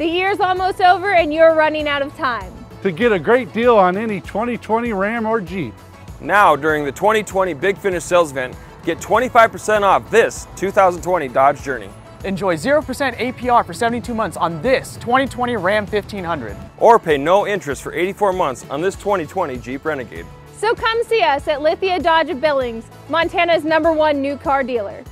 The year's almost over and you're running out of time. To get a great deal on any 2020 Ram or Jeep. Now, during the 2020 Big Finish sales event, get 25% off this 2020 Dodge Journey. Enjoy 0% APR for 72 months on this 2020 Ram 1500. Or pay no interest for 84 months on this 2020 Jeep Renegade. So come see us at Lithia Dodge of Billings, Montana's number one new car dealer.